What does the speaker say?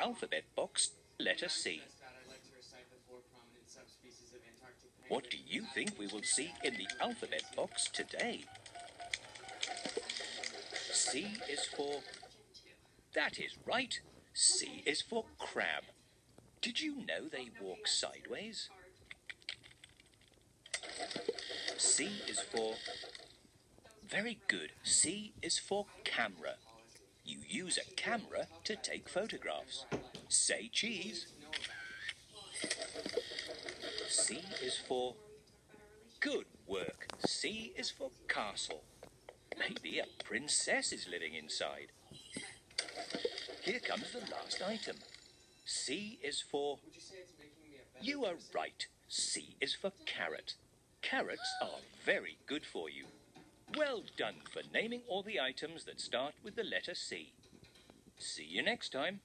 alphabet box, letter C. What do you think we will see in the alphabet box today? C is for. That is right. C is for crab. Did you know they walk sideways? C is for. Very good. C is for camera. You use a camera to take photographs. Say cheese. C is for. Good work. C is for castle. Maybe a princess is living inside. Here comes the last item. C is for. You are right. C is for carrot. Carrots are very good for you. Well done for naming all the items that start with the letter C. See you next time.